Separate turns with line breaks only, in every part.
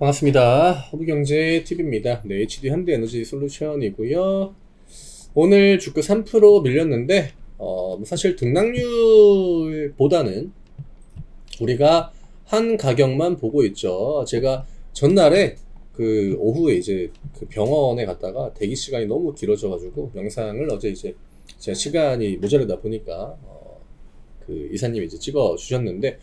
반갑습니다. 허브경제TV입니다. 네, HD 현대에너지 솔루션이고요. 오늘 주가 3% 밀렸는데 어, 뭐 사실 등락률보다는 우리가 한 가격만 보고 있죠. 제가 전날에 그 오후에 이제 그 병원에 갔다가 대기 시간이 너무 길어져가지고 영상을 어제 이제 제가 시간이 모자르다 보니까 어, 그 이사님이 이제 찍어 주셨는데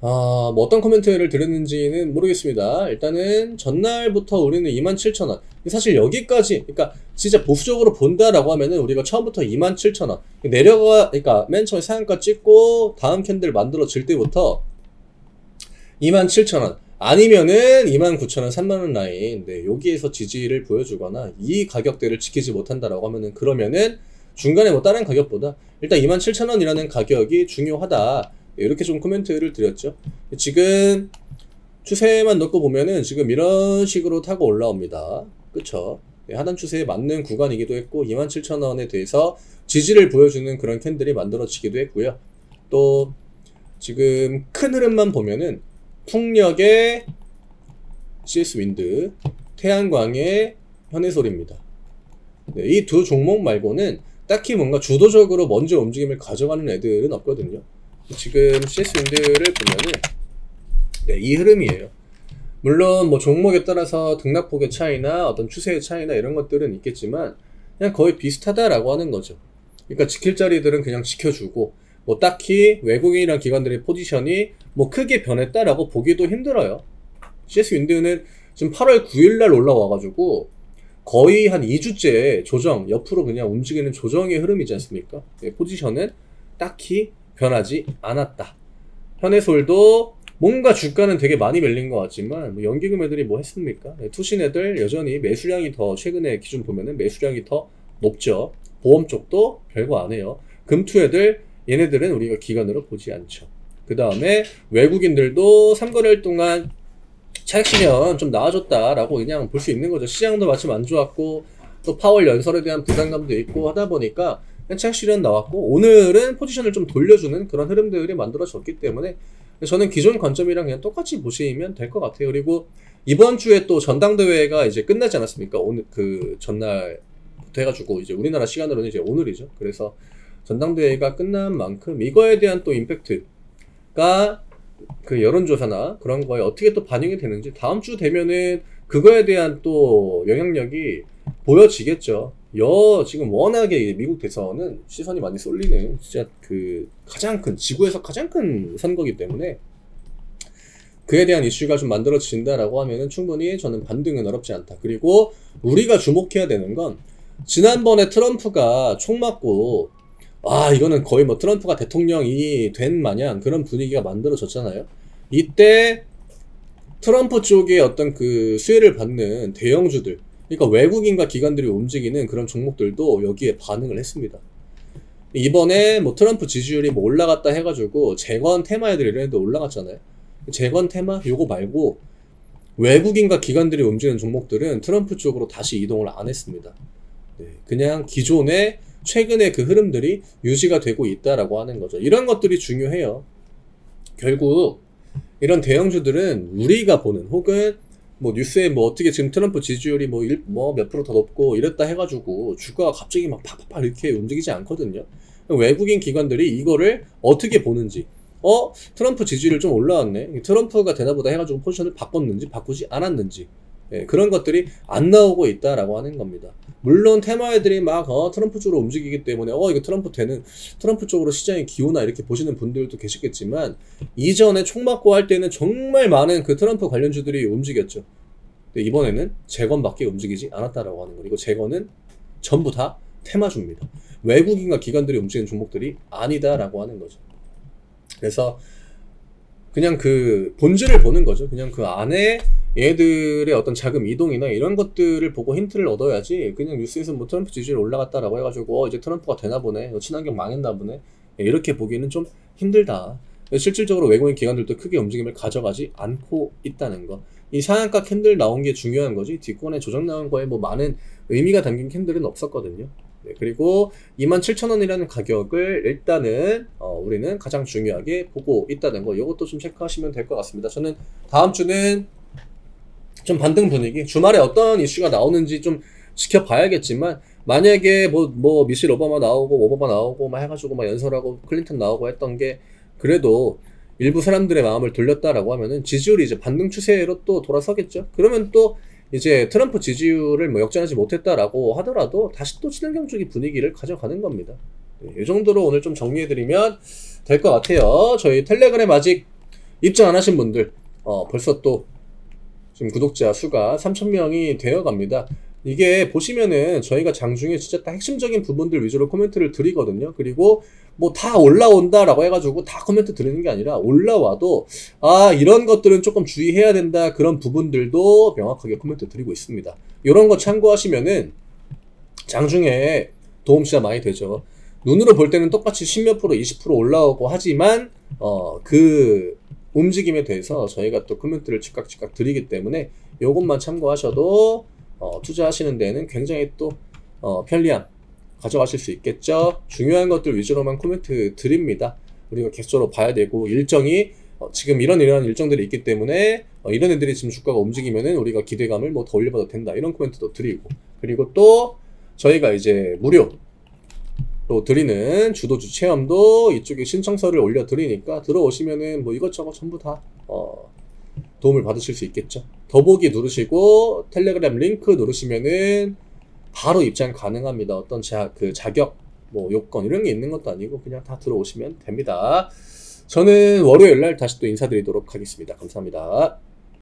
아, 뭐 어떤 코멘트를 들었는지는 모르겠습니다. 일단은 전날부터 우리는 27,000원. 사실 여기까지, 그러니까 진짜 보수적으로 본다라고 하면은 우리가 처음부터 27,000원. 내려가, 그러니까 맨 처음에 상한가 찍고 다음 candle 만들어질 때부터 27,000원. 아니면은 29,000원, 3만원 라인. 네, 여기에서 지지를 보여주거나 이 가격대를 지키지 못한다라고 하면은 그러면은 중간에 뭐 다른 가격보다 일단 27,000원이라는 가격이 중요하다. 이렇게 좀 코멘트를 드렸죠. 지금 추세만 놓고 보면은 지금 이런 식으로 타고 올라옵니다. 그쵸? 네, 하단 추세에 맞는 구간이기도 했고 27,000원에 대해서 지지를 보여주는 그런 캔들이 만들어지기도 했고요. 또 지금 큰 흐름만 보면은 풍력의 CS 윈드, 태양광의 현해솔입니다. 네, 이두 종목 말고는 딱히 뭔가 주도적으로 먼저 움직임을 가져가는 애들은 없거든요. 지금 CS 윈드를 보면은 네, 이 흐름이에요. 물론 뭐 종목에 따라서 등락폭의 차이나 어떤 추세의 차이나 이런 것들은 있겠지만 그냥 거의 비슷하다라고 하는 거죠. 그러니까 지킬 자리들은 그냥 지켜주고 뭐 딱히 외국인이랑 기관들의 포지션이 뭐 크게 변했다라고 보기도 힘들어요. CS 윈드는 지금 8월 9일 날 올라와가지고 거의 한 2주째 조정, 옆으로 그냥 움직이는 조정의 흐름이지 않습니까? 네, 포지션은 딱히 변하지 않았다. 현해솔도 뭔가 주가는 되게 많이 밀린 것 같지만 뭐 연기금 애들이 뭐 했습니까? 네, 투신 애들 여전히 매수량이 더 최근에 기준 보면은 매수량이 더 높죠. 보험 쪽도 별거 안 해요. 금투 애들 얘네들은 우리가 기관으로 보지 않죠. 그 다음에 외국인들도 3거래일 동안 차익 실현 좀 나아졌다라고 그냥 볼 수 있는 거죠. 시장도 마침 안 좋았고 또 파월 연설에 대한 부담감도 있고 하다 보니까 차익 실현 나왔고 오늘은 포지션을 좀 돌려주는 그런 흐름들이 만들어졌기 때문에 저는 기존 관점이랑 그냥 똑같이 보시면 될 것 같아요. 그리고 이번 주에 또 전당대회가 이제 끝나지 않았습니까? 오늘 그 전날부터 해가지고 이제 우리나라 시간으로는 이제 오늘이죠. 그래서 전당대회가 끝난 만큼 이거에 대한 또 임팩트가 그 여론조사나 그런 거에 어떻게 또 반영이 되는지 다음 주 되면은 그거에 대한 또 영향력이 보여지겠죠. 여 지금 워낙에 미국 대선은 시선이 많이 쏠리는 진짜 그 가장 큰 지구에서 가장 큰 선거기 때문에 그에 대한 이슈가 좀 만들어진다라고 하면은 충분히 저는 반등은 어렵지 않다. 그리고 우리가 주목해야 되는 건 지난번에 트럼프가 총 맞고 아 이거는 거의 뭐 트럼프가 대통령이 된 마냥 그런 분위기가 만들어졌잖아요. 이때 트럼프 쪽에 어떤 그 수혜를 받는 대형주들 그러니까 외국인과 기관들이 움직이는 그런 종목들도 여기에 반응을 했습니다. 이번에 뭐 트럼프 지지율이 뭐 올라갔다 해가지고 재건 테마 애들 이런 애들 올라갔잖아요. 재건 테마 요거 말고 외국인과 기관들이 움직이는 종목들은 트럼프 쪽으로 다시 이동을 안 했습니다. 네, 그냥 기존의 최근의 그 흐름들이 유지가 되고 있다라고 하는 거죠. 이런 것들이 중요해요. 결국 이런 대형주들은 우리가 보는 혹은 뭐 뉴스에 뭐 어떻게 지금 트럼프 지지율이 뭐뭐몇 프로 더 높고 이랬다 해가지고 주가가 갑자기 막 팍팍팍 이렇게 움직이지 않거든요. 외국인 기관들이 이거를 어떻게 보는지 어 트럼프 지지율 좀 올라왔네 트럼프가 되나보다 해가지고 포지션을 바꿨는지 바꾸지 않았는지 예, 그런 것들이 안 나오고 있다라고 하는 겁니다. 물론 테마애들이 막 어, 트럼프 쪽으로 움직이기 때문에 어 이거 트럼프 되는 트럼프 쪽으로 시장이 기우나 이렇게 보시는 분들도 계시겠지만 이전에 총 맞고 할 때는 정말 많은 그 트럼프 관련주들이 움직였죠. 근데 이번에는 재건밖에 움직이지 않았다라고 하는 거 그리고 재건은 전부 다 테마주입니다. 외국인과 기관들이 움직이는 종목들이 아니다라고 하는 거죠. 그래서 그냥 그 본질을 보는 거죠. 그냥 그 안에 얘들의 어떤 자금 이동이나 이런 것들을 보고 힌트를 얻어야지 그냥 뉴스에서 뭐 트럼프 지지율 올라갔다라고 해가지고 어, 이제 트럼프가 되나 보네 어, 친환경 망했나 보네 예, 이렇게 보기는 좀 힘들다 실질적으로 외국인 기관들도 크게 움직임을 가져가지 않고 있다는 거. 이 상한가 candle 나온 게 중요한 거지 뒷권에 조정 나온 거에 뭐 많은 의미가 담긴 candle은 없었거든요. 네, 그리고 27,000원이라는 가격을 일단은 어, 우리는 가장 중요하게 보고 있다는 거 이것도 좀 체크하시면 될 것 같습니다. 저는 다음 주는 좀 반등 분위기 주말에 어떤 이슈가 나오는지 좀 지켜봐야겠지만 만약에 뭐 뭐 미셸 오바마 나오고 오바마 나오고 막 해가지고 막 연설하고 클린턴 나오고 했던 게 그래도 일부 사람들의 마음을 돌렸다라고 하면은 지지율이 이제 반등 추세로 또 돌아서겠죠. 그러면 또 이제 트럼프 지지율을 뭐 역전하지 못했다라고 하더라도 다시 또 친환경 쪽의 분위기를 가져가는 겁니다. 네, 이 정도로 오늘 좀 정리해드리면 될 것 같아요. 저희 텔레그램 아직 입장 안 하신 분들 어, 벌써 또 지금 구독자 수가 3,000명이 되어 갑니다. 이게 보시면은 저희가 장중에 진짜 딱 핵심적인 부분들 위주로 코멘트를 드리거든요. 그리고 뭐 다 올라온다라고 해가지고 다 코멘트 드리는 게 아니라 올라와도 아 이런 것들은 조금 주의해야 된다 그런 부분들도 명확하게 코멘트 드리고 있습니다. 이런 거 참고하시면은 장중에 도움 진짜 많이 되죠. 눈으로 볼 때는 똑같이 10몇 프로, 20% 올라오고 하지만 어 그 움직임에 대해서 저희가 또 코멘트를 즉각 즉각 드리기 때문에 이것만 참고하셔도 어, 투자하시는 데는 굉장히 또 어, 편리함 가져가실 수 있겠죠. 중요한 것들 위주로만 코멘트 드립니다. 우리가 계속적으로 봐야 되고 일정이 어, 지금 이런 이런 일정들이 있기 때문에 어, 이런 애들이 지금 주가가 움직이면은 우리가 기대감을 뭐 더 올려봐도 된다 이런 코멘트도 드리고 그리고 또 저희가 이제 무료 또 드리는 주도주 체험도 이쪽에 신청서를 올려 드리니까 들어오시면은 뭐 이것저것 전부 다 어, 도움을 받으실 수 있겠죠. 더보기 누르시고 텔레그램 링크 누르시면은 바로 입장 가능합니다. 어떤 자, 그 자격, 뭐 요건 이런 게 있는 것도 아니고 그냥 다 들어오시면 됩니다. 저는 월요일 날 다시 또 인사드리도록 하겠습니다. 감사합니다.